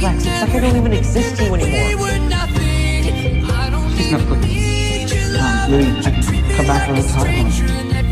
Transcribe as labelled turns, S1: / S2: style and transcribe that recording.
S1: Lex, it's like I don't even exist to you anymore.
S2: She's not pleased. Um, come back another time.